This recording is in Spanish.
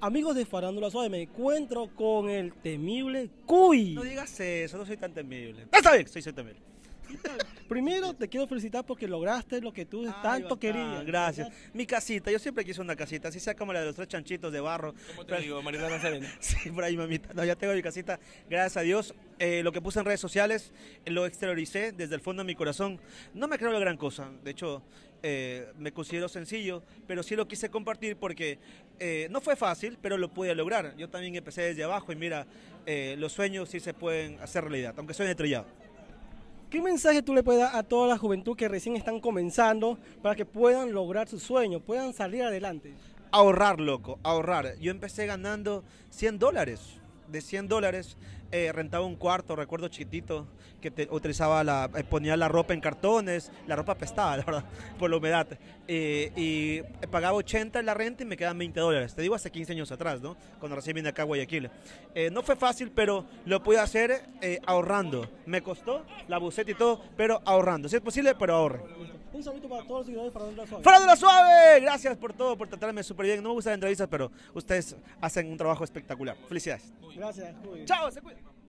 Amigos de Farándula Suave, me encuentro con el temible Cuy. No digas eso, no soy tan temible. Está bien, soy temible. Primero te quiero felicitar porque lograste lo que tú Ay, tanto bacán, querías. Gracias. Mi casita, yo siempre quise una casita, así sea como la de los tres chanchitos de barro. ¿Cómo te Pero- digo, María Nazarena? Sí, por ahí, mamita. No, ya tengo mi casita. Gracias a Dios. Eh, lo que puse en redes sociales lo exterioricé desde el fondo de mi corazón. No me creo la gran cosa. De hecho, eh, me considero sencillo, pero sí lo quise compartir porque eh, no fue fácil, pero lo pude lograr. Yo también empecé desde abajo y mira, eh, los sueños sí se pueden hacer realidad, aunque suene trillado. ¿Qué mensaje tú le puedes dar a toda la juventud que recién están comenzando para que puedan lograr sus sueños, puedan salir adelante? Ahorrar, loco, ahorrar. Yo empecé ganando 100 dólares. De 100 dólares eh, rentaba un cuarto, recuerdo chiquitito, que te- utilizaba la, eh, ponía la ropa en cartones, la ropa apestaba, la verdad, por la humedad. Eh, y pagaba 80 en la renta y me quedaban 20 dólares. Te digo hace 15 años atrás, ¿no? Cuando recién vine acá a Guayaquil. No fue fácil, pero lo pude hacer ahorrando. Me costó la buceta y todo, pero ahorrando. Si es posible, pero ahorre. Un saludo para todos los seguidores de Farándula Suave. ¡Farándula Suave! Gracias por todo, por tratarme súper bien. No me gustan las entrevistas, pero ustedes hacen un trabajo espectacular. Felicidades. Gracias. Chao, se cuidan.